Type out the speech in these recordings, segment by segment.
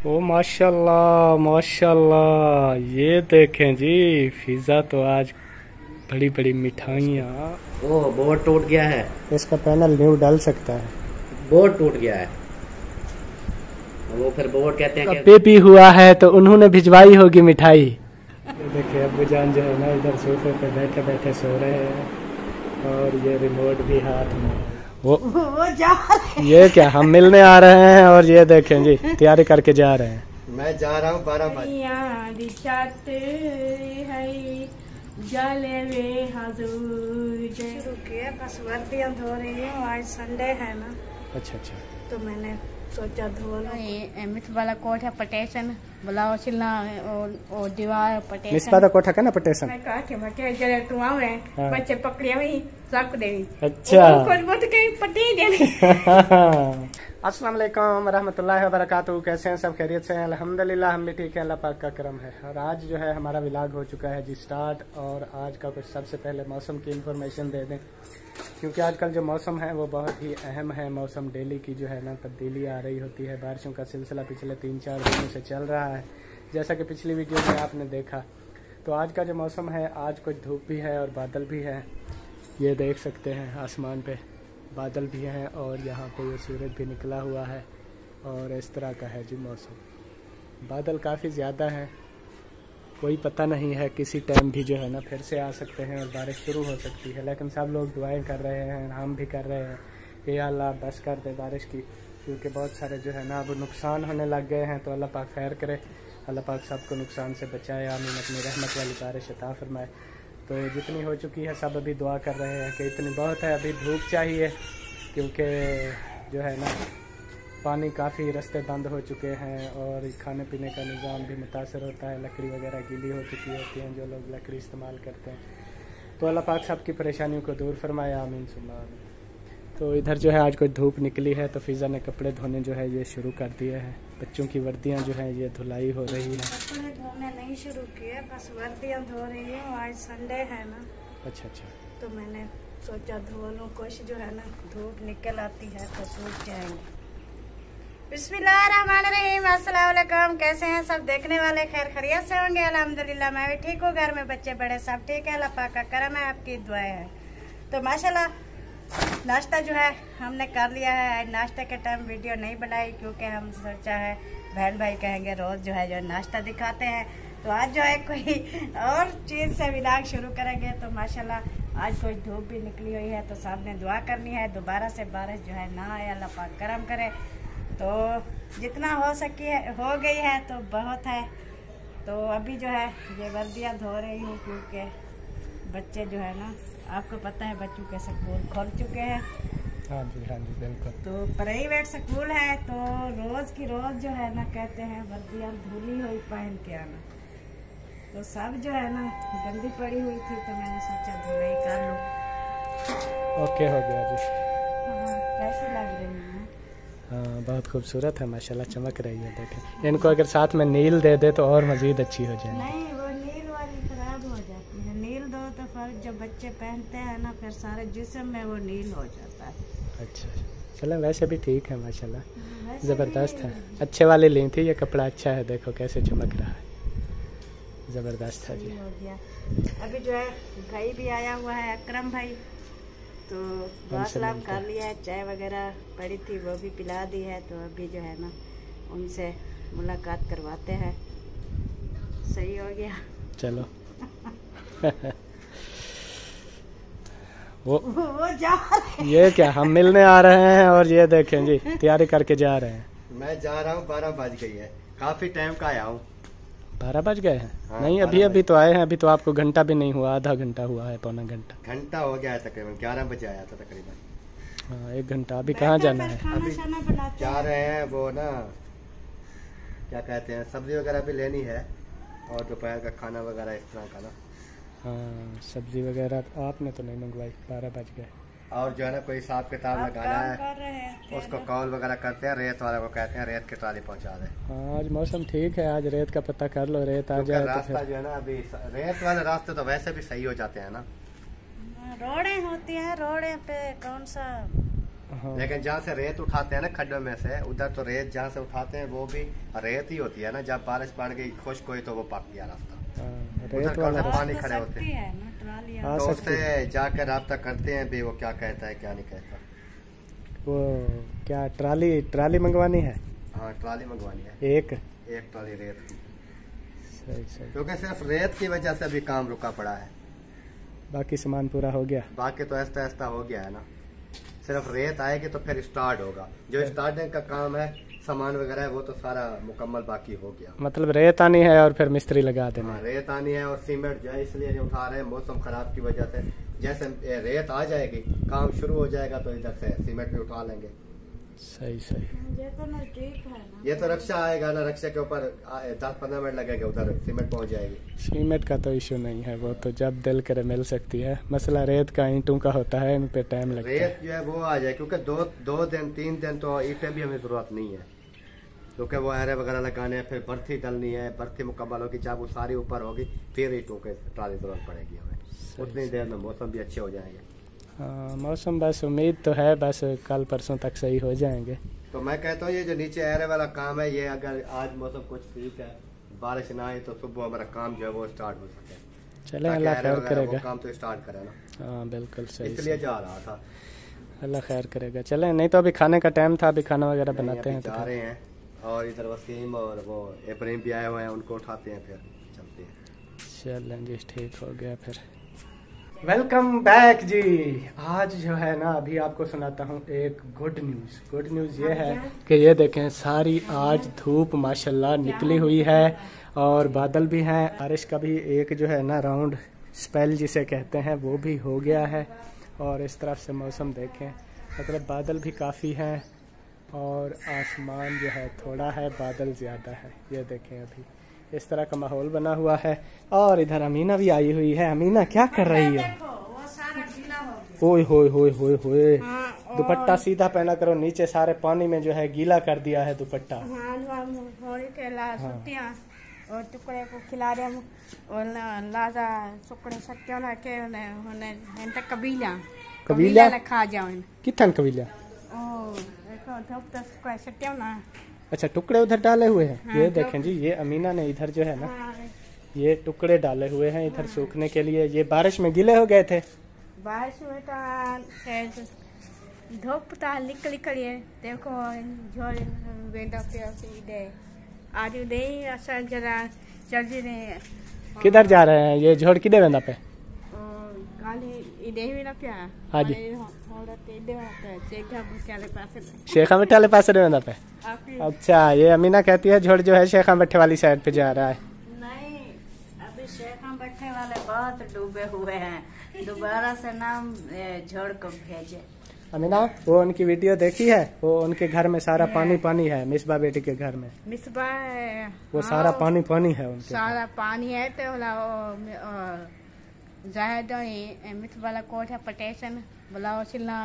ओ माशाल्लाह माशाल्लाह। ये देखें जी फिज़ा तो आज बड़ी बड़ी मिठाइयाँ। ओह बोर्ड टूट गया है। इसका पैनल न्यू डाल सकता है। बोर्ड टूट गया है। वो फिर बोर्ड कहते हैं कि बेबी हुआ है तो उन्होंने भिजवाई होगी मिठाई। देखिए अबू जान जो है ना इधर सोफे पे बैठे बैठे सो रहे हैं। और ये रिमोट भी हाथ में है। वो वो जा ये क्या हम मिलने आ रहे हैं और ये देखें जी तैयारी करके जा रहे हैं। मैं जा रहा हूँ बारह बजे। है जले वे हजूर। शुरू किया बस वर्दियाँ धो रही हूँ आज संडे है ना। अच्छा अच्छा। तो मैंने सोचा धो लो मिस वाला कोट है पटेशन ब्लाउज सिलना और, और दीवार पटेशन मिसपा कोठा का ना पटेशन मैं कहा कि मैं जरे तू आवे हाँ। बच्चे पकड़े हुई सब देवी। अच्छा। कुछ बहुत कहीं पटी देनी। अस्सलाम वालेकुम रहमतुल्लाहि व बरकातहू कैसे हैं? सब खैरियत से हैं? अल्हम्दुलिल्लाह हम भी ठीक हैं। अल्लाह पाक का करम है। और आज जो है हमारा विलाग हो चुका है जी स्टार्ट और आज का कुछ सबसे पहले मौसम की इन्फॉर्मेशन दे दें। क्योंकि आजकल जो मौसम है वो बहुत ही अहम है। मौसम डेली की जो है ना, तब्दीली आ रही होती है। बारिशों का सिलसिला पिछले तीन चार दिनों से चल रहा है। जैसा कि पिछली वीडियो में आपने देखा तो आज का जो मौसम है, आज कुछ धूप भी है और बादल भी है। ये देख सकते हैं, आसमान पे बादल भी हैं और यहाँ पे ये सूरज भी निकला हुआ है और इस तरह का है जी मौसम। बादल काफ़ी ज़्यादा हैं। कोई पता नहीं है, किसी टाइम भी जो है ना, फिर से आ सकते हैं और बारिश शुरू हो सकती है। लेकिन सब लोग दुआएँ कर रहे हैं हम भी कर रहे हैं कि अल्लाह बस कर दे बारिश की, क्योंकि बहुत सारे जो है ना अब नुकसान होने लग गए हैं तो अल्लाह पाक खैर करे। अल्लाह पाक सबको नुकसान से बचाए, आमीन। अपनी रहमत वाली बारिश अता फरमाए। तो जितनी हो चुकी है, सब अभी दुआ कर रहे हैं कि इतनी बहुत है, अभी धूप चाहिए, क्योंकि जो है ना पानी काफ़ी रास्ते बंद हो चुके हैं और खाने पीने का निज़ाम भी मुतासर होता है। लकड़ी वगैरह गीली हो चुकी होती हैं जो लोग लकड़ी इस्तेमाल करते हैं। तो अल्लाह पाक साहब की परेशानियों को दूर फरमाए आमीन सुमा तो इधर जो है आज कोई धूप निकली है तो फिज़ा ने कपड़े धोने जो है ये शुरू कर दिए हैं। बच्चों की वर्दियाँ जो हैं ये धुलाई हो रही है। कपड़े धोने नहीं शुरू किए बस वर्दियाँ धो रही हूँ। आज संडे है ना। अच्छा अच्छा। तो मैंने सोचा धो लूँ कुछ जो है ना धूप निकल आती है तो सूख जाएँगे। बिस्मिल्लाहिर्रहमानिर्रहीम कैसे हैं सब? देखने वाले खैर खैरियत से होंगे, अल्हम्दुलिल्लाह। मैं भी ठीक हूँ, घर में बच्चे बड़े सब ठीक है। अल्लाह का करम है, आपकी दुआएँ है। तो माशाल्लाह, नाश्ता जो है, हमने कर लिया है। आज नाश्ते के टाइम वीडियो नहीं बनाई, क्योंकि हम सोचा है, बहन भाई कहेंगे, रोज़ जो है, जो नाश्ता दिखाते हैं। तो आज जो है, कोई और चीज़ से विलाग शुरू करेंगे। तो माशाल्लाह, आज कोई धूप भी निकली हुई है तो सामने दुआ करनी है। दोबारा से बारिश जो है ना आए, अल्लाह पाक करम करे। तो जितना हो सकी है हो गई है तो बहुत है। तो अभी जो है ये वर्दियाँ धो रही हूँ क्योंकि बच्चे जो है ना आपको पता है बच्चों के स्कूल खोल चुके हैं। हाँ जी हाँ जी बिल्कुल। तो प्राइवेट स्कूल है तो रोज़ की रोज़ जो है ना कहते हैं वर्दियाँ धुली हुई पहन के आना। तो सब जो है ना गंदी पड़ी हुई थी तो मैंने सोचा धुलाई कर लूँ। ओके हो गया जी। हाँ, कैसी लग रही है हाँ? बहुत खूबसूरत है माशाल्लाह चमक रही है देखें। इनको अगर साथ में नील दे दे तो और मज़ीद अच्छी हो जाएगी। नहीं वो नील वाली खराब हो जाती है। नील दो तो फिर जब बच्चे पहनते हैं ना फिर सारे जिस्म में वो नील हो जाता है। अच्छा चलो वैसे भी ठीक है माशाल्लाह। ज़बरदस्त है। अच्छे वाले ली थी ये कपड़ा अच्छा है देखो कैसे चमक रहा है। ज़बरदस्त है जी। हो अभी जो है भाई भी आया हुआ है अक्रम भाई। तो दुआ सलाम कर लिया है चाय वगैरह पड़ी थी वो भी पिला दी है तो अभी जो है ना उनसे मुलाकात करवाते हैं। सही हो गया। चलो। वो वो जा ये क्या हम मिलने आ रहे हैं और ये देखें जी तैयारी करके जा रहे हैं। मैं जा रहा हूँ बारह बज गई है। काफ़ी टाइम का आया हूँ। बारह बज गए हैं। हाँ, नहीं अभी अभी तो आए हैं अभी तो आपको घंटा भी नहीं हुआ आधा घंटा हुआ है पौना घंटा। घंटा हो गया है तकरीबन ग्यारह बजे आया था तकरीबन। हाँ एक घंटा। अभी कहाँ जाना है? अभी जा रहे हैं वो ना क्या कहते हैं सब्ज़ी वगैरह भी लेनी है और दोपहर का खाना वगैरह इस तरह का ना। हाँ सब्ज़ी वगैरह आपने तो नहीं मंगवाई बारह बज गए। और जो है ना कोई हिसाब किताब लगाना है हैं उसको कॉल वगैरह करते हैं रेत वाले को कहते हैं रेत की ट्राली पहुँचा दे। हाँ आज मौसम ठीक है आज रेत का पता कर लो रेत आ जाए तो रास्ता जो है ना अभी रेत वाले रास्ते तो वैसे भी सही हो जाते हैं ना। रोड़े होती है रोड़े पे कौन सा? हाँ। लेकिन जहाँ से रेत उठाते हैं ना खड्डों में से उधर तो रेत जहाँ से उठाते हैं वो भी रेत ही होती है ना जब बारिश पड़ गई खुश्क हुई तो वो पक गया रास्ता। हाँ, रेत वाला पानी खड़े होते हैं। है तो सकती उससे जाकर रब्ता करते हैं भी वो क्या कहता है क्या नहीं कहता। वो क्या ट्राली ट्राली मंगवानी है? हाँ ट्राली मंगवानी है। एक? एक ट्राली रेत। की सही सही। क्योंकि सिर्फ़ रेत की वजह से अभी काम रुका पड़ा है। बाकी सामान पूरा हो गया। बाकी तो ऐसा ऐसा हो गया है ना। सिर्फ़ रेत आएगी तो फिर स्टार्ट होगा। जो स्टार्टिंग का काम है सामान वगैरह है वो तो सारा मुकम्मल बाकी हो गया। मतलब रेत आनी है और फिर मिस्त्री लगा देना हाँ, रेत आनी है और सीमेंट जो है इसलिए नहीं उठा रहे हैं मौसम खराब की वजह से। जैसे रेत आ जाएगी काम शुरू हो जाएगा तो इधर से सीमेंट भी उठा लेंगे। सही सही। ये तो नज़दीक है ना। ये तो रक्षा आएगा ना रक्षा के ऊपर दस पंद्रह मिनट लगेगा उधर सीमेंट पहुँच जाएगी। सीमेंट का तो इशू नहीं है वो तो जब दिल करे मिल सकती है। मसला रेत का ईंटों का होता है इन पे टाइम लगता है। रेत जो है वो आ जाए क्योंकि दो दो दिन तीन दिन तो ईटे भी हमें ज़रूरत नहीं है। क्योंकि वो अरे वगैरह लगाने हैं फिर बर्थी डलनी है बर्थी मुकम्मल होगी जब वो सारी ऊपर होगी फिर ईंटों के ट्राली ज़रूरत पड़ेगी हमें। उतनी देर में मौसम भी अच्छे हो जाएँगे। मौसम बस उम्मीद तो है बस कल परसों तक सही हो जाएँगे। तो मैं कहता हूँ ये जो नीचे एरे वाला काम है ये अगर आज मौसम कुछ ठीक है बारिश ना आई तो सुबह हमारा काम जो है वो स्टार्ट हो सके। चले अल्लाह खैर करेगा। काम तो स्टार्ट करे ना। हाँ बिल्कुल सही इसलिए जा रहा था। अल्लाह खैर करेगा। चले नहीं तो अभी खाने का टाइम था अभी खाना वगैरह बनाते हैं तो जा रहे हैं और इधर वसीम और वो इब्राहिम भी आए हुए हैं उनको उठाते हैं फिर चलते हैं। चलें जी ठीक हो गया फिर। वेलकम बैक जी। आज जो है ना, अभी आपको सुनाता हूँ एक गुड न्यूज़ गुड न्यूज़ ये है कि ये देखें, सारी आज धूप माशाल्लाह निकली हुई है और बादल भी हैं। बारिश का भी एक जो है ना राउंड स्पेल जिसे कहते हैं, वो भी हो गया है। और इस तरफ़ से मौसम देखें मतलब बादल भी काफ़ी हैं और आसमान जो है थोड़ा है, बादल ज़्यादा है। ये देखें अभी। इस तरह का माहौल बना हुआ है। और इधर अमीना भी आई हुई है। अमीना क्या कर रही है? वो सारा हो गया। ओए होए होए होए होए। हाँ, दुपट्टा सीधा पहना करो नीचे सारे पानी में जो है गीला कर दिया है दुपट्टा। हाँ हाँ। और टुकड़े को खिला रहे हम और लाजा सुकड़े सत्यों ना के कबीला। कबीला? ने खा जाओ कितन कबीला? ओ देखो तो सुकड़े ना। अच्छा टुकड़े उधर डाले हुए हैं? हाँ, ये तो- देखें जी ये अमीना ने इधर जो है ना हाँ, ये टुकड़े डाले हुए हैं इधर हाँ। सूखने के लिए। ये बारिश में गीले हो गए थे? बारिश में तो धूप तो निकल निकली देखो झोल पे आज असा जरा जल्दी ने किधर जा रहे हैं? ये झोड़ किधे वेंदा पे? शेखा मिठा वाले पास पे अच्छा ये अमीना कहती है झोड़ जो है शेखा भट्टे वाली साइड पे जा रहा है नहीं शेखा बैठे वाले बहुत डूबे हुए हैं दोबारा से नाम झोड़ को भेजे अमीना वो उनकी वीडियो देखी है वो उनके घर में सारा पानी पानी है मिसबा बेटी के घर में मिसबा वो सारा पानी पानी है उनके सारा पानी है तो मिस वाला कोठा पटेशन? बोला वो सिलना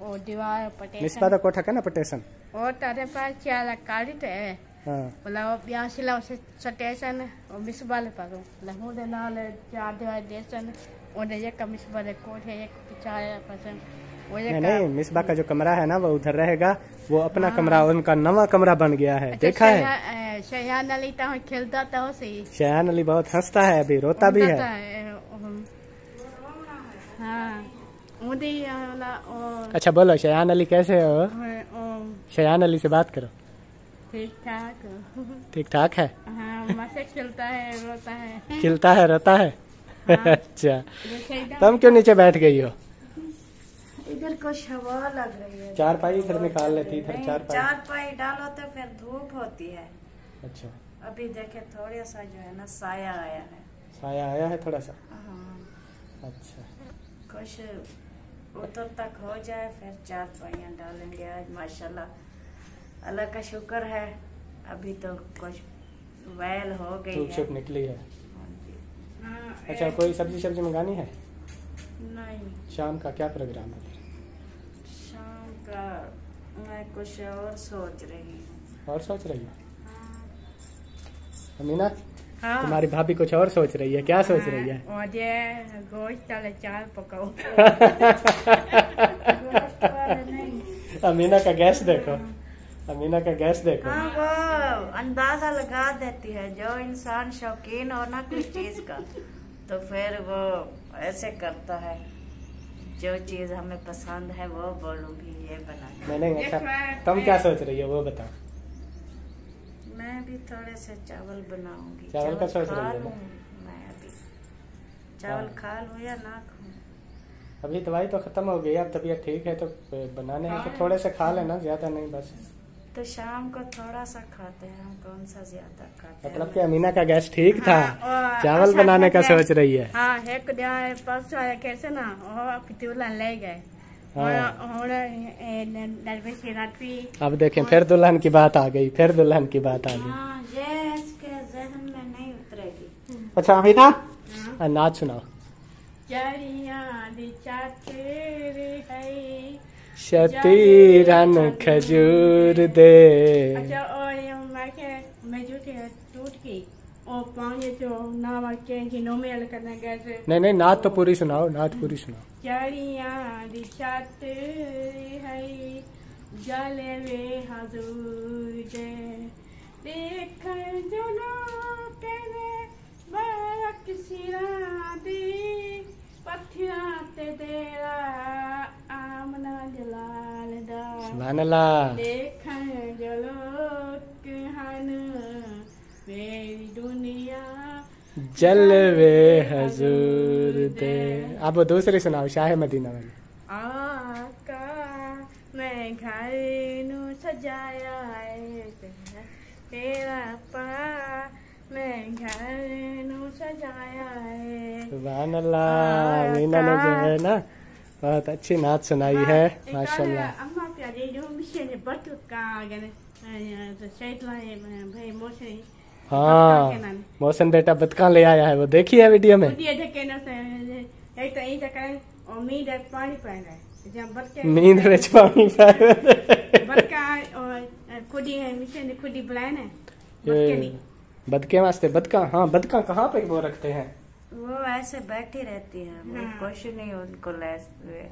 वो दीवार पटेशन। कोठा का ना पटेशन? और तारे पास चाला तो है। हाँ। बोला वो ब्याह सिला स्टेशन और मिस वाले पास बोला हूँ दे नाल चार दीवार देशन और एक मिस वाले कोठे एक पसंद वो नहीं नहीं मिसबा का जो कमरा है ना वो उधर रहेगा। वो अपना कमरा उनका नवा कमरा बन गया है। देखा है? शहयान अली तो खेलता था सही शयान अली बहुत हंसता है अभी रोता भी है तो, अम, हाँ उदी वाला ओ अच्छा बोलो शयान अली कैसे हो? शयान अली से बात करो। ठीक ठाक ठीक ठाक है हाँ मसे है रोता है। खिलता है रोता है? अच्छा। तुम क्यों नीचे बैठ गई हो? इधर कुछ हवा लग रही है। चार पाई इधर निकाल लेती इधर चार पाई चार पाई डालो तो फिर धूप होती है। अच्छा। अभी देखे थोड़ा सा जो है ना साया आया है। साया आया है थोड़ा सा? हाँ। अच्छा। कुछ उतर तक हो जाए फिर चार पाइयाँ डालेंगे आज माशाल्लाह। अल्लाह का शुक्र है अभी तो कुछ वैल हो गई धूप है। छुप निकली है। हाँ जी। हाँ, अच्छा कोई सब्ज़ी सब्ज़ी मंगानी है? नहीं। शाम का क्या प्रोग्राम है? शाम का मैं कुछ और सोच रही हूँ। और सोच रही हूँ। अमीना? हाँ। तुम्हारी भाभी कुछ और सोच रही है क्या सोच रही है? और ये गोश्त पकाओ। अमीना का गैस देखो। अमीना का गैस देखो। हाँ वो अंदाज़ा लगा देती है जो इंसान शौकीन हो ना किसी चीज़ का तो फिर वो ऐसे करता है। जो चीज़ हमें पसंद है वो बोलूँगी ये बना नहीं नहीं अच्छा तुम क्या सोच रही हो वो बताओ। मैं भी थोड़े से चावल बनाऊँगी। चावल का सोच रही हो लूँ मैं अभी चावल हाँ। खा लूँ या ना खाऊं? अभी दवाई तो खत्म हो गई अब तबीयत ठीक है तो बनाने हैं तो थोड़े से खा लेना ज़्यादा नहीं बस। तो शाम को थोड़ा सा खाते हैं हम कौन सा ज़्यादा खाते हैं? मतलब कि अमीना का गैस ठीक था। हाँ, और चावल अच्छा बनाने का सोच रही है। हाँ एक दिया परसों आया कैसे ना? पितूला ले गए। हाँ। अब देखें फिर दुल्हन की बात आ गई फिर दुल्हन की बात आ गई। हाँ अच्छा अमीना? आ, नाच सुनाओ। चरिया दी चाचर है। शतीरन खजूर दे। अच्छा और नहीं नहीं नाच तो पूरी सुनाओ नाच पूरी सुनाओ। सुभान अल्लाह देखण जो लोग हन। दुनिया। जलवे हजूर दे। अब वो दूसरी सुनाओ शाह मदीना वाली। आका मैं घर नु सजाया है तेरा पा। मैं घर नु सजाया है। सुभान अल्लाह अमीना ने जो है ना बहुत अच्छी नाच सुनाई है माशाल्लाह। अम्मा प्यारे जो मिशन बट का गने तो भाई मोसे हाँ। मौसम बेटा बतका ले आया है? वो देखी है वीडियो में? ये देखे ना एक तो है पानी नींद है। बदके वास्ते बदका हाँ बदका कहाँ पे वो रखते हैं? वो ऐसे बैठी रहती है हाँ। कुछ नहीं उनको ले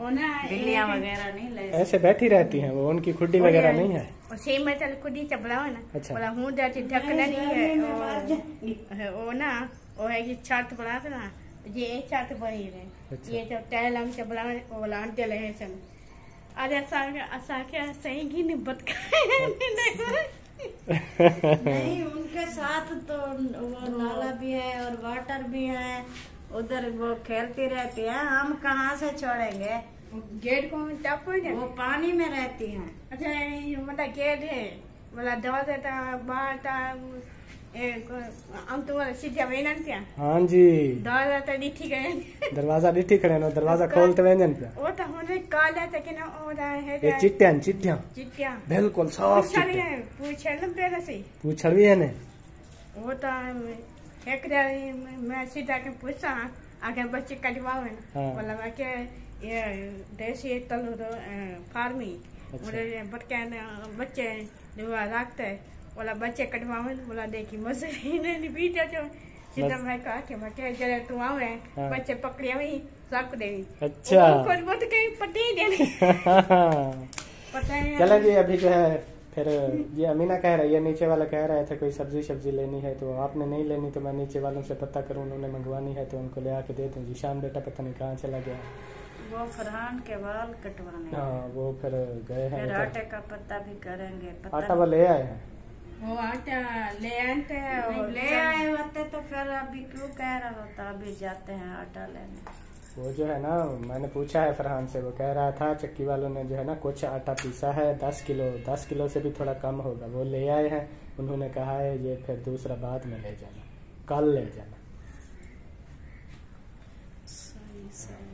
और बिल्लियाँ वगैरह नहीं ले ऐसे बैठी रहती हैं वो उनकी खुड्डी वगैरह नहीं है? और सेम में चल खुदी चबलाओ ना। अच्छा। बोला हूँ जाती ढकना नहीं है। वो ना वो है कि छत बड़ा था ना ये एक छत बनी रहे अच्छा। ये जब टहल हम चबला वो लान चले हैं सब। अरे असा असा क्या सही की नहीं बतका नहीं उनके साथ तो वो नाला भी है और वाटर भी है। उधर वो खेलती रहती है। हम कहाँ से छोड़ेंगे? गेट को टप वो पानी में रहती है। अच्छा ये मतलब गेट है। बोला दवा देता बाहर था क्या? हाँ जी। दरवाज़ा डिठी खड़े नो दरवाज़ा खोलते व्यंजन पे वो तो होने काला था कि ना रहा है ये चिट्टियाँ चिट्टियाँ चिट्टिया बिल्कुल साफ़ पूछा चिट्टियाँ पूछा ना पहले से पूछड़ भी है ने। वो तो एक मैं सीधा के पूछा आगे बच्चे कटवाओ है। ना हाँ। बोला मैं के ये देसी तलु तो फार्मी? अच्छा। बोले बटके बच्चे जो रखते हैं। बोला बच्चे कटवाओ बोला देखी मजदूरी ने बीटा जो। सीधा मैं कहा कि मैं क्या जरा तू आओ है। बच्चे पकड़े हुई सब देवी। अच्छा। कुछ बहुत कहीं पटी देनी पता है चलो जी अभी जो है फिर ये अमीना कह रही है नीचे वाला कह रहे थे कोई सब्ज़ी सब्ज़ी लेनी है तो आपने नहीं लेनी तो मैं नीचे वालों से पता करूँ उन्होंने मंगवानी है तो उनको ले आके दे दूँ। जी शान बेटा पता नहीं कहाँ चला गया। वो फरहान के बाल कटवाने। हाँ वो फिर गए हैं फिर आटे का पत्ता भी करेंगे पता आटा वो ले आए हैं? वो आटा ले आते हैं ले आए होते तो फिर अभी क्यों कह रहा होता अभी जाते हैं आटा लेने। वो जो है ना मैंने पूछा है फरहान से वो कह रहा था चक्की वालों ने जो है ना कुछ आटा पीसा है दस किलो दस किलो से भी थोड़ा कम होगा वो ले आए हैं। उन्होंने कहा है ये फिर दूसरा बाद में ले जाना कल ले जाना। सही सही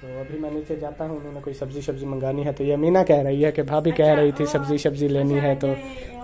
तो अभी मैं नीचे जाता हूँ उन्होंने कोई सब्ज़ी सब्ज़ी मंगानी है तो ये अमीना कह रही है कि भाभी कह रही थी सब्ज़ी सब्ज़ी लेनी है तो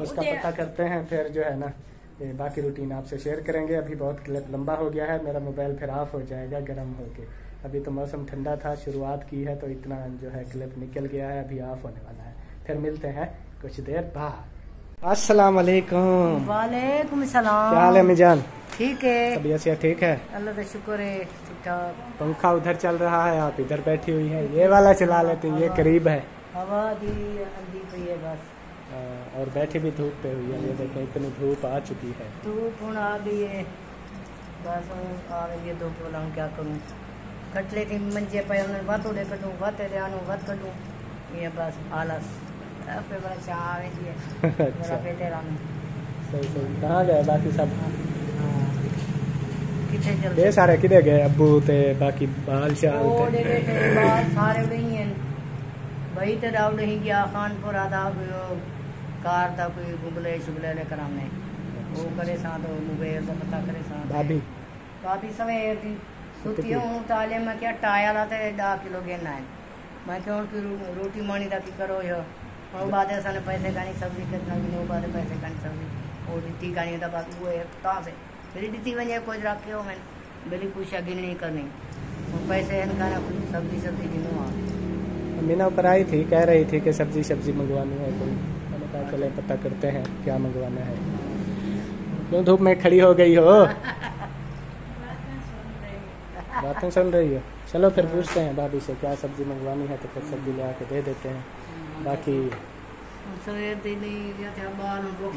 उसका पता करते हैं फिर जो है ना ये बाकी रूटीन आपसे शेयर करेंगे। अभी बहुत क्लिप लंबा हो गया है मेरा मोबाइल फिर ऑफ़ हो जाएगा गर्म होके। अभी तो मौसम ठंडा था शुरुआत की है तो इतना जो है क्लिप निकल गया है अभी ऑफ़ होने वाला है। फिर मिलते हैं कुछ देर बाद। अस्सलाम वालेकुम वालेकुम सलाम। क्या हाल है मिजान? ठीक है। तबीयत से ठीक है? अल्लाह का शुक्र है ठीक ठाक। पंखा उधर चल रहा है आप इधर बैठी हुई है। ये वाला चला लेते हैं, ये करीब है। हवा दी अंधी है बस। आ, और बैठी भी धूप पे हुई है ये देखें इतनी धूप आ चुकी है। धूप आ गई है। बस आ गई है धूप वाला क्या करूँ। કટલેથી મંજે પછી અમને વાતું દે કટું વાતે દે આનું વાત કટું એ બસ આલસ अपने बड़ा चाह आवे दिए मेरा बेटे राम सही सही। कहाँ गए बाकी सब? हाँ। ये सारे किधर गए? अबू ते बाकी बाल शाल ते? बाल सारे उड़े ही हैं भाई तेरा उड़े ही गया खानपुर आधा कोई कार था कोई गुबले शुबले ले करामे वो अच्छा। करे साथ मुबेर से पता करे साथ। भाभी? भाभी सवेर थी सुती हूँ ताले मैं क्या टाया किलो गेना मैं उनकी रोटी मानी था करो यो? पैसे कानी सब्ज़ी कितना पैसे कानी सब्ज़ी। कानी करनी। पैसे सब्ज़ी सब्ज़ी मीना ऊपर आई थी कह रही थी कि सब्ज़ी सब्ज़ी मंगवानी है कोई। मैंने कहा चले पता करते हैं क्या मंगवाना है। क्यों धूप में खड़ी हो गई हो? बातें चल रही है। चलो फिर पूछते हैं भाभी से, क्या सब्ज़ी मंगवानी है तो फिर सब्ज़ी ले आके दे देते हैं। बाकी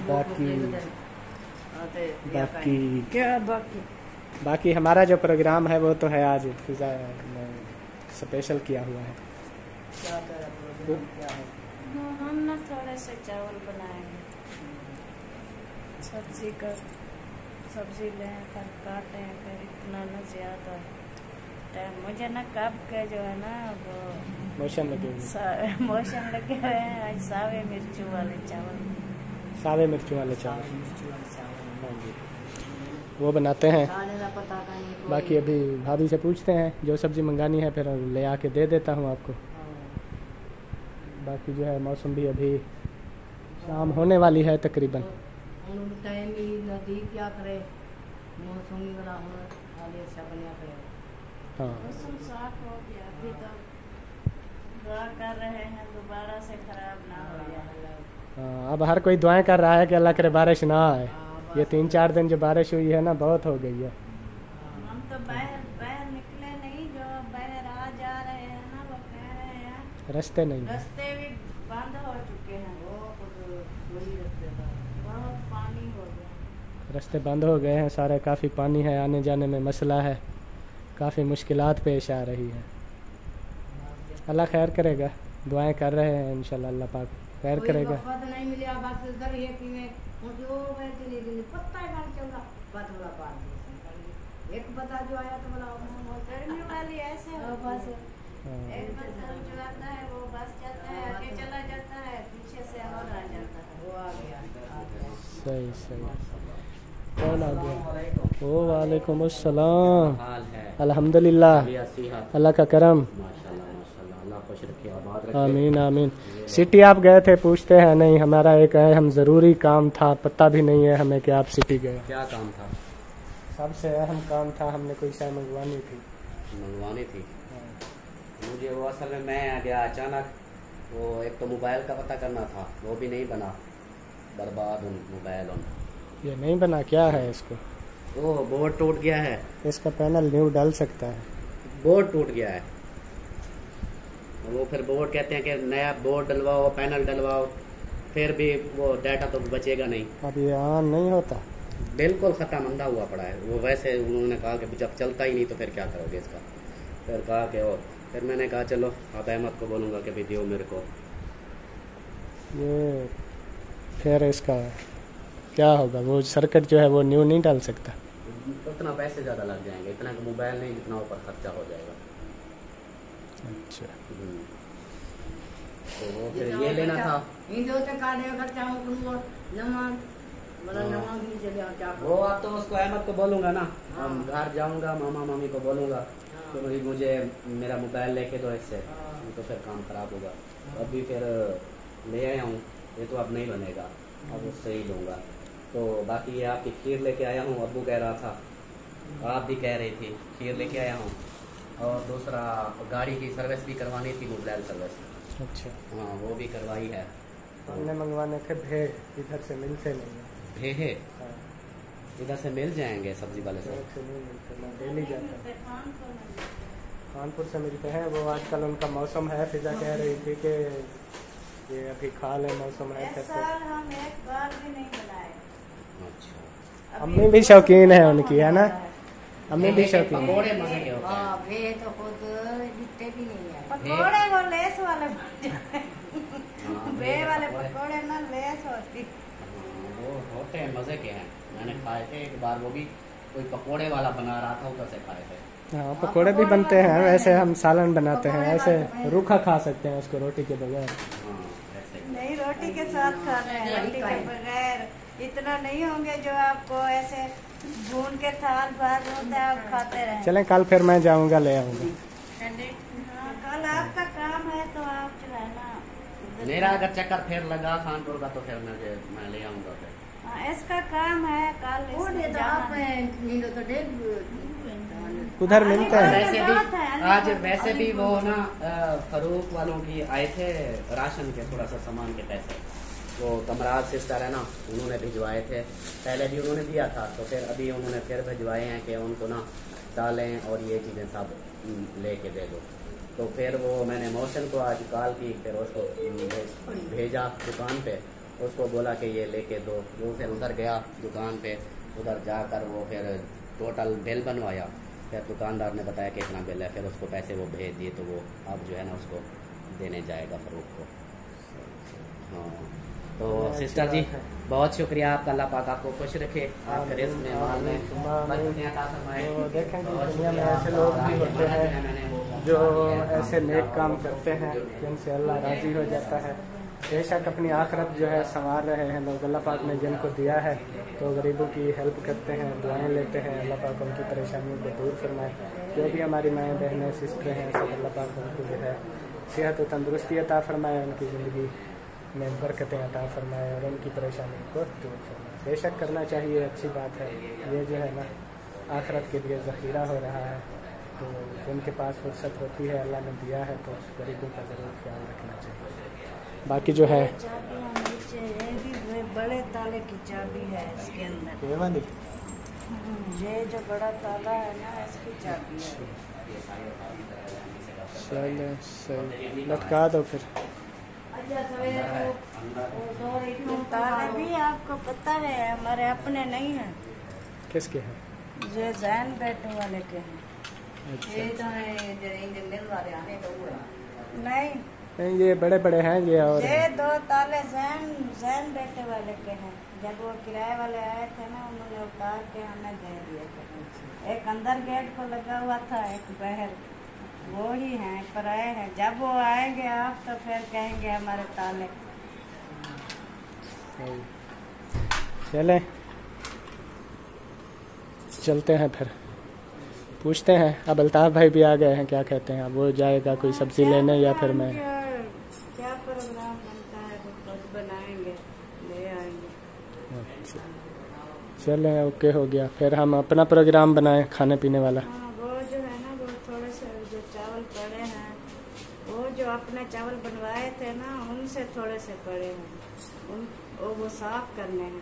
बाकी बाकी क्या बाकी बाकी हमारा जो प्रोग्राम है, वो तो है आज फिजा स्पेशल किया हुआ है। थोड़े से चावल सब्ज़ी का, सब्ज़ी लें फिर काटें, फिर इतना ना ज़्यादा। है। मुझे ना कब के जो है ना वो मौसम लगे मौसम लगे हुए हैं? आज सावे मिर्चू वाले चावल। सावे मिर्चू वाले चावल। हाँ वो बनाते हैं। बाकी अभी भाभी से पूछते हैं जो सब्ज़ी मंगानी है फिर ले आके दे देता हूँ आपको। हाँ। बाकी जो है मौसम भी अभी शाम होने वाली है तकरीबन। टाइम ही नदी क्या करे? मौसम बड़ा होना अच्छा बनिया करे हाँ। मौसम साफ़ हो गया अभी तो दुआ कर रहे हैं दोबारा से खराब ना हो जाए। हाँ, अब हर कोई दुआएँ कर रहा है कि अल्लाह करे बारिश ना आए। ये तीन चार दिन जो बारिश हुई है ना बहुत हो गई है। हम तो बाहर बाहर निकले नहीं जो बाहर आ जा रहे हैं ना वो कह रहे हैं रास्ते नहीं रास्ते भी बंद हो चुके हैं बहुत पानी हो गया। रास्ते बंद हो गए हैं सारे काफ़ी पानी है आने जाने में मसला है। काफ़ी मुश्किल पेश आ रही है। अल्लाह खैर करेगा। दुआएँ कर रहे हैं इंशाल्लाह अल्लाह पाक खैर करेगा। एक बता जो आया तो बोला गर्मी वाली ऐसे हाँ, बस। हाँ। एक बस जो आता है वो बस जाता है आगे चला जाता है पीछे से और आ जाता है। वो आ गया। सही सही। कौन आ गया? ओ वालेकुम अस्सलाम। अल्हम्दुलिल्लाह। अल्लाह का करम। आमीन आमीन। सिटी आप गए थे पूछते हैं नहीं हमारा एक है हम ज़रूरी काम था पता भी नहीं है हमें कि आप सिटी गए। क्या काम था? सबसे अहम काम था हमने कोई शाय मंगवानी थी। मंगवानी थी? मुझे वो असल में मैं आ गया अचानक। वो एक तो मोबाइल का पता करना था वो भी नहीं बना। बर्बाद मोबाइल उन ये नहीं बना क्या है इसको? वो बोर्ड टूट गया है। इसका पैनल न्यू डल सकता है। बोर्ड टूट गया है। वो फिर बोर्ड कहते हैं कि नया बोर्ड डलवाओ पैनल डलवाओ फिर भी वो डाटा तो बचेगा नहीं। अब ये ऑन नहीं होता। बिल्कुल ख़त्म अंधा हुआ पड़ा है। वो वैसे उन्होंने कहा कि जब चलता ही नहीं तो फिर क्या करोगे इसका? फिर कहा कि और फिर मैंने कहा चलो अब अहमद को बोलूँगा कि भाई दियो मेरे को। ये फिर इसका क्या होगा? वो सर्किट जो है वो न्यू नहीं डाल सकता। उतना पैसे ज़्यादा लग जाएँगे इतना का मोबाइल नहीं जितना ऊपर खर्चा हो जाएगा। अच्छा। हम्म। तो वो फिर ये लेना था। इन दो तक काटे खर्चा हूँ। वो अब तो उसको अहमद को बोलूँगा ना। हाँ। हम घर जाऊँगा मामा मामी को बोलूँगा। कि भाई मुझे मेरा मोबाइल लेके दो इससे हाँ। तो फिर काम खराब होगा। अभी फिर ले आया हूँ। ये तो अब नहीं बनेगा। अब उससे ही लूँगा तो बाकी ये आपकी खीर लेके आया हूँ अब्बू कह रहा था। आप भी कह रही थी खीर लेके आया हूँ। और दूसरा गाड़ी की सर्विस भी करवानी थी मोबाइल सर्विस अच्छा। हाँ वो भी करवाई है। हमने मंगवाने थे भेड़ इधर से मिलते नहीं हैं। भेहे हाँ। इधर से मिल जाएँगे सब्ज़ी वाले से? नहीं मिलते मैं डेली जाता हूँ। कानपुर से मिलते हैं वो आजकल उनका मौसम है फिजा कह रही थी कि ये अभी खाल है मौसम है इस फिर तो साल हम एक बार भी नहीं बनाए अच्छा अभी अम्मी भी शौकीन है उनकी है ना? अम्मी भी शौकीन है। पकौड़े हैं हाँ वे तो खुद जितने भी नहीं है। पकोड़े वो लेस वाले बन जाए। हाँ, बे वाले पकौड़े। पकोड़े ना लेस होती। हाँ, वो होते हैं मज़े के हैं। मैंने खाए थे एक बार वो भी कोई पकौड़े वाला बना रहा था उधर से खाए थे। हाँ पकोड़े भी बनते हैं वैसे हम सालन बनाते हैं ऐसे रूखा खा सकते हैं उसको रोटी के बगैर। हाँ नहीं रोटी के साथ खा रहे हैं रोटी के बगैर। इतना नहीं होंगे जो आपको ऐसे भून के थाल भात होता है आप खाते रहे। चले कल फिर मैं जाऊँगा ले आऊँगा। हाँ, कल आपका काम है तो आप जो है ना मेरा अगर चक्कर फिर लगा खानपुर का तो फिर मैं ले आऊँगा फिर। हाँ, इसका काम है कल वो नहीं तो आप तो उधर मिलता है। वैसे भी आज वैसे भी वो ना फरूक वालों की आए थे राशन के थोड़ा सा सामान के पैसे। वो कमराज सिस्टर है ना उन्होंने भिजवाए थे। पहले भी उन्होंने दिया था तो फिर अभी उन्होंने फिर भिजवाए हैं कि उनको ना दालें और ये चीज़ें सब हम्म, लेके दे दो। तो फिर वो मैंने मोहसिन को आज कॉल की फिर उसको भेजा दुकान पे। उसको बोला कि ये लेके दो। वो फिर उधर गया दुकान पे। उधर जाकर वो फिर टोटल बिल बनवाया। फिर दुकानदार ने बताया कि इतना बिल है फिर उसको पैसे वो भेज दिए तो वो अब जो है ना उसको देने जाएगा फरूक को। हाँ। तो सिस्टर जी बहुत शुक्रिया आपका अल्लाह पाक आपको खुश रखे आपके रिस्क में। माल में देखेंगे दुनिया में ऐसे लोग भी होते हैं वो जो ऐसे नेक काम करते हैं जिनसे अल्लाह राज़ी हो जाता है। बेशक अपनी आखरत जो है संवार रहे हैं लोग अल्लाह पाक ने जिनको दिया है तो गरीबों की हेल्प करते हैं दुआएँ लेते हैं। अल्लाह पाक उनकी परेशानियों को दूर फरमाए। जो भी हमारी माएँ बहनें सिस्टर हैं सब अल्लाह पाक उनको जो है सेहत और तंदुरुस्ती अता फरमाए उनकी ज़िंदगी में बरकतें अता फरमाए और उनकी परेशानियों को दूर फरमाए। बेशक करना चाहिए अच्छी बात है। ये जो है ना आखरत के लिए ज़ख़ीरा हो रहा है। तो जिनके पास फुर्सत होती है अल्लाह ने दिया है तो गरीबों का ज़रूर ख्याल रखना चाहिए। बाकी जो है ये बड़े- बड़े ताले की चाबी है इसके अंदर ये वाली ये जो बड़ा ताला है ना इसकी चाबी है। चलो सही। लटका दो फिर। भी आपको पता है हमारे अपने नहीं है। किसके हैं? ये जैन बैठने वाले के हैं। अच्छा। नहीं। नहीं ये बड़े बड़े हैं ये और ये दो ताले जैन जैन बैठे वाले के हैं। जब वो किराए वाले आए थे ना उन्होंने उतार के हमें दे दिए थे। एक अंदर गेट को लगा हुआ था एक बहर। वो ही हैं पर आए हैं। जब वो आएँगे आप तो फिर कहेंगे हमारे ताले। चलें। चलते हैं फिर। पूछते हैं। अब अल्ताफ भाई भी आ गए हैं क्या कहते हैं? अब वो जाएगा कोई सब्ज़ी लेने या फिर मैं? क्या प्रोग्राम बनता है? तो कुछ बनाएँगे ले आएँगे। अच्छा। चलें ओके हो गया। फिर हम अपना प्रोग्राम बनाएँ खाने पीने वाला हाँ वो जो है ना वो थोड़े से जो चावल पड़े हैं वो जो अपने चावल बनवाए थे उनसे थोड़े से पड़े हैं। उन वो वो साफ़ करने हैं।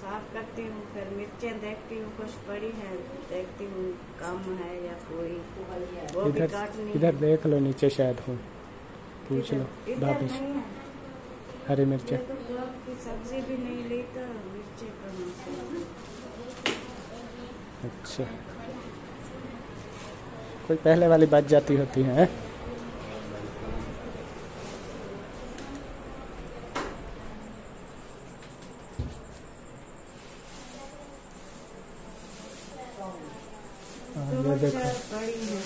साफ़ करती हूँ फिर मिर्चें देखती हूँ कुछ पड़ी है देखती हूँ कम है या कोई। वो भी इधर काटनी इधर देख लो नीचे शायद हूँ। पूछ लो भाभी से। हरी मिर्चें। तो सब्ज़ी भी नहीं ली तो मिर्चे कम अच्छा। कोई पहले वाली बात जाती होती है हाँ, ये दो देखो चार बड़ी है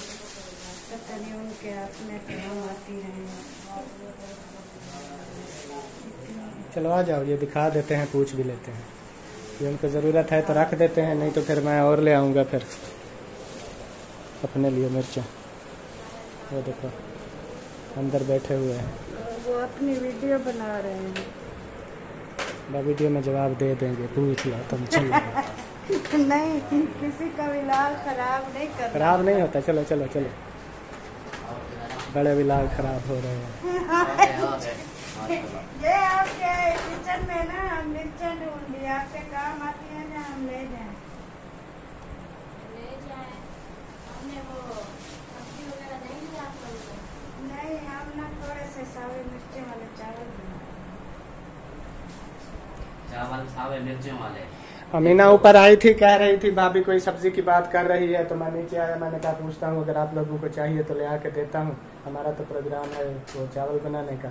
पता नहीं उनके अपने काम आती रहे चलो आ जाओ ये दिखा देते हैं पूछ भी लेते हैं। ये उनको ज़रूरत है तो रख देते हैं नहीं तो फिर मैं और ले आऊँगा फिर। अपने लिए मिर्चें। वो देखो अंदर बैठे हुए हैं। वो अपनी वीडियो बना रहे हैं। वीडियो में जवाब दे देंगे पूछ लो तुम चलो। नहीं किसी का लाल खराब नहीं करना। खराब नहीं होता चलो चलो चलो। बड़े बिलाल खराब हो रहे हैं। ये आपके किचन में ना हम मिर्चा ढूंढ ली आपके काम आती है ना हम ले जाए। अमीना ऊपर आई थी कह रही थी भाभी कोई सब्ज़ी की बात कर रही है तो मैं नीचे आया मैंने कहा पूछता हूँ अगर आप लोगों को चाहिए तो ले आके देता हूँ। हमारा तो प्रोग्राम है वो चावल बनाने का।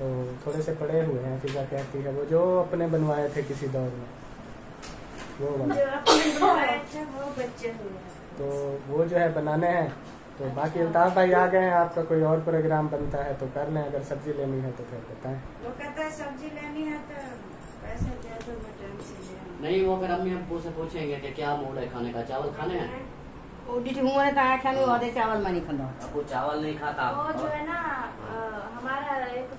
तो थोड़े से पड़े हुए हैं फिजा कहती है वो जो अपने बनवाए थे किसी दौर में। वो तो वो जो है बनाने हैं तो बाकी अल्ताफ भाई आ गए हैं आपका कोई और प्रोग्राम बनता है तो कर लें अगर सब्ज़ी लेनी है तो फिर बताएँ। वो कहता है सब्ज़ी लेनी है तो पैसे दे दो मैं। नहीं वो फिर अम्मी अब्बू से पूछेंगे कि क्या मूड है खाने का चावल खाने हैं? हुआ कहा खाने वादे चावल मैं नहीं खाता अब्बू चावल नहीं खाता। वो जो है ना हमारा एक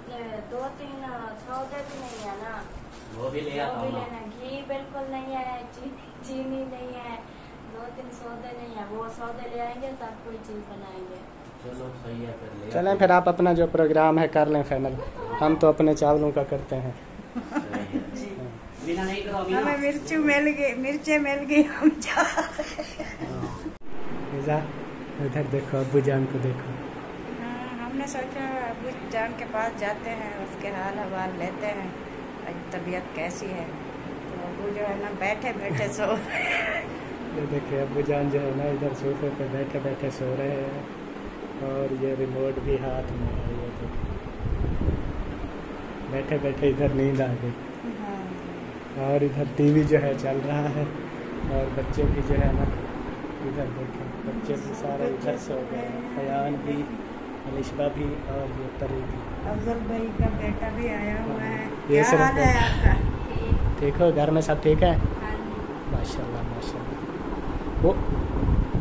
दो तीन सौदे भी नहीं है ना। वो भी ले आता हूँ। लेना घी बिल्कुल नहीं है चीनी नहीं है। दो तीन सौदे नहीं है। वो सौदे ले आएँगे तब कोई चीज़ बनाएँगे। चलो सही है फिर ले चलें फिर आप अपना जो प्रोग्राम है कर लें फाइनल हम तो अपने चावलों का करते हैं। है। हमें मिर्ची मिल गई मिर्चे मिल गई हम जा। फिजा इधर देखो अब्बू जान को देखो। हाँ, हमने सोचा अबू जान के पास जाते हैं उसके हाल हवाल लेते हैं आज तबीयत कैसी है? तो अबू जो है ना बैठे बैठे सो ये देखिए अब्बू जान जो है ना इधर सोफे पे बैठे बैठे सो रहे हैं और ये रिमोट भी हाथ में है ये देखिए बैठे बैठे इधर नींद आ गई। और इधर टीवी जो है चल रहा है और बच्चे भी जो है ना इधर देखें बच्चे भी सारे इधर सो गए हैं फयान भी अलिशबा भी और परी भी अफजल भाई का बेटा भी आया हुआ है। ये क्या हाल है आपका? ठीक हो? घर में सब ठीक है? हाँ माशाल्लाह माशाल्लाह। वो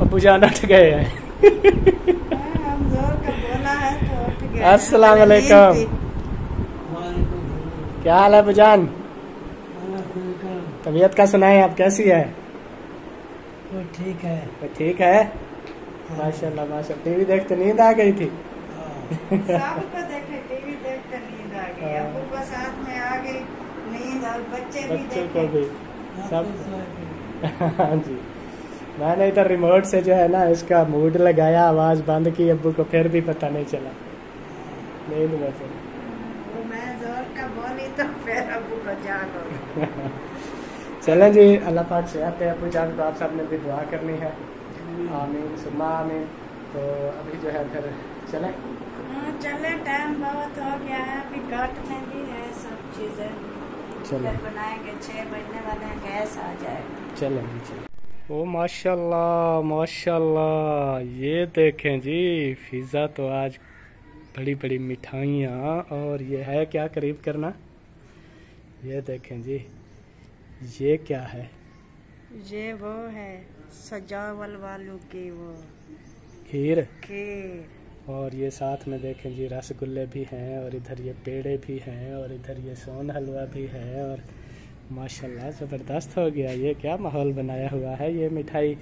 अब्बू जान उठ गए हैं। हाँ, है तो उठ गया अस्सलाम वालेकुम। क्या हाल है बुजान तबीयत का सुनाए आप कैसी है? वो ठीक है। वो ठीक है? माशाल्लाह माशाल्लाह। टीवी देखते नींद आ गई थी। सबको देखे टीवी देख कर नींद आ गई। हाँ। अबू को साथ में आ गई नींद और बच्चे भी बच्चों को देखे भी। सब हाँ जी। मैंने इधर रिमोट से जो है ना इसका मूड लगाया आवाज़ बंद की अब्बू को फिर भी पता नहीं चला। नींद में से वो मैं ज़ोर का बोली तो फिर अबू। चलें जी अल्लाह पाक से आते हैं अबू जान को आप सबने भी दुआ करनी है। आमीन सुमा आमीन। तो अभी जो है फिर चलें। चले टाइम बहुत हो गया है अभी काटने भी है सब चीज़ें। चलो। बनाएँगे छह बजने वाले हैं गैस आ जाएगा। चलें चलें। ओ माशाल्लाह माशाल्लाह। ये देखें जी पिज़्ज़ा तो आज बड़ी बड़ी मिठाइयाँ और ये है क्या करीब करना? ये देखें जी ये क्या है? ये वो है सजावल वालों की वो। खीर? खीर। और ये साथ में देखें जी रसगुल्ले भी हैं और इधर ये पेड़े भी हैं और इधर ये सोन हलवा भी है और माशाल्लाह ज़बरदस्त हो गया। ये क्या माहौल बनाया हुआ है ये मिठाई?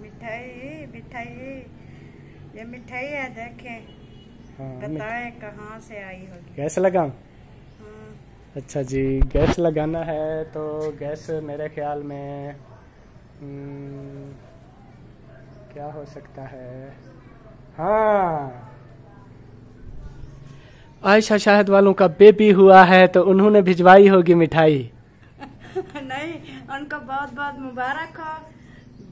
मिठाई मिठाई ये मिठाई है देखें। हाँ बताएँ कहाँ से आई होगी। गैस लगाऊँ हाँ, अच्छा जी गैस लगाना है तो गैस मेरे ख्याल में हम्म, क्या हो सकता है? हाँ। आयशा शाहद वालों का बेबी हुआ है तो उन्होंने भिजवाई होगी मिठाई। नहीं उनका बहुत बहुत मुबारक हो।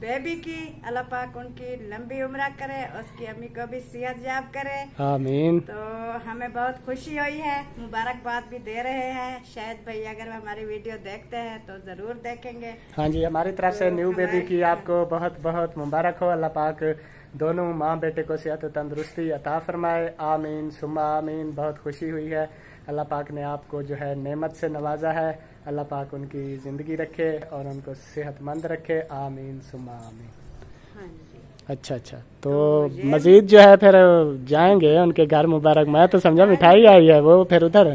बेबी की अल्लाह पाक उनकी लंबी उम्र करे उसकी अम्मी को भी सेहत याब करे। आमीन। तो हमें बहुत खुशी हुई है मुबारकबाद भी दे रहे हैं। शायद भाई अगर हमारी वीडियो देखते हैं तो ज़रूर देखेंगे। हाँ जी हमारी तरफ़ से तो न्यू बेबी की आपको बहुत बहुत मुबारक हो। अल्लाह पाक दोनों माँ बेटे को सेहत तंदुरुस्ती अता फरमाए। आमीन सुमा आमीन। बहुत खुशी हुई है। अल्लाह पाक ने आपको जो है नेमत से नवाजा है। अल्लाह पाक उनकी ज़िंदगी रखे और उनको सेहतमंद रखे। आमीन सुमा आमीन। हाँ अच्छा अच्छा। तो तो मजीद जो है फिर जाएँगे उनके घर मुबारक। मैं तो समझा मिठाई आई है वो फिर उधर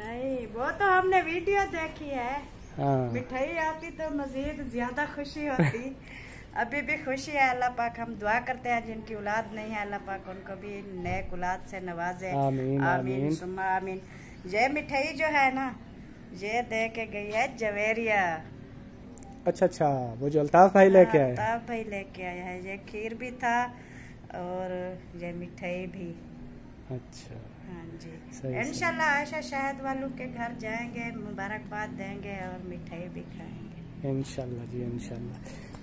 नहीं वो तो हमने वीडियो देखी है। हाँ। मिठाई आती तो मजीद ज़्यादा खुशी होती। अभी भी खुशी है अल्लाह पाक हम दुआ करते हैं जिनकी औलाद नहीं है अल्लाह पाक उनको भी नेक औलाद से नवाजे। आमीन, आमीन। आमीन। ये मिठाई जो है ना ये दे के गई है जवेरिया। अच्छा अच्छा वो जो अल्ताफ भाई लेके आए। ताब भाई लेके आया है। ये खीर भी था और ये मिठाई भी। अच्छा। हाँ जी। इंशाल्लाह आयशा शहद वालों के घर जाएँगे मुबारकबाद देंगे और मिठाई भी खाएँगे। इंशाल्लाह जी इंशाल्लाह।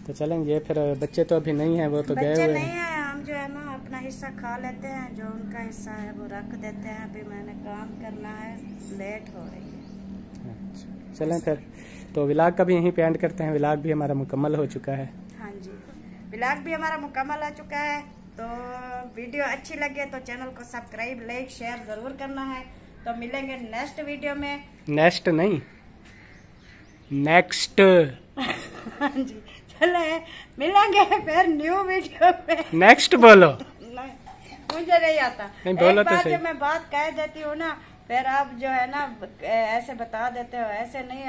तो चलेंगे फिर बच्चे तो अभी नहीं है वो तो गए बच्चे हुए नहीं हैं। है हम जो है ना अपना हिस्सा खा लेते हैं जो उनका हिस्सा है वो रख देते हैं। अभी मैंने काम करना है लेट हो रही है। चलें फिर। तो विलाग का भी यहीं पे एंड करते हैं। विलाग भी हमारा मुकम्मल हो चुका है। हाँ जी। ब्लॉग भी हमारा मुकम्मल हो चुका है। तो वीडियो अच्छी लगे तो चैनल को सब्सक्राइब लाइक शेयर ज़रूर करना है। तो मिलेंगे नेक्स्ट वीडियो में। नेक्स्ट नहीं। नेक्स्ट हाँ जी। चले मिलेंगे फिर न्यू वीडियो में। नेक्स्ट बोलो। नहीं मुझे नहीं आता। नहीं, बोलो एक तो बार सही। जब मैं बात कह देती हूँ ना फिर आप जो है ना ऐसे बता देते हो ऐसे नहीं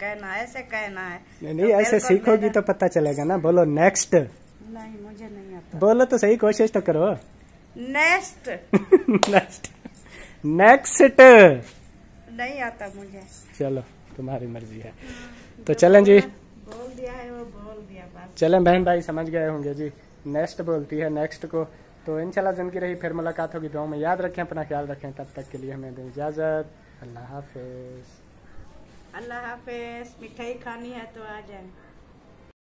कहना ऐसे कहना है। नहीं नहीं तो ऐसे सीखोगी तो पता चलेगा ना बोलो नेक्स्ट नहीं मुझे नहीं आता। बोलो तो सही कोशिश तो करो। नेक्स्ट नेक्स्ट नेक्स्ट नहीं आता मुझे। चलो तुम्हारी मर्ज़ी है। तो चलें जी। बोल दिया है वो बोल दिया बस। चलें बहन भाई समझ गए होंगे जी। नेक्स्ट बोलती है नेक्स्ट को। तो इनशाला ज़िंदगी रही, फिर मुलाकात होगी दो में। याद रखें, अपना ख्याल रखें। तब तक के लिए हमें दें इजाज़त। अल्लाह हाफिज़। अल्लाह हाफिज। मिठाई खानी है तो आ जाए।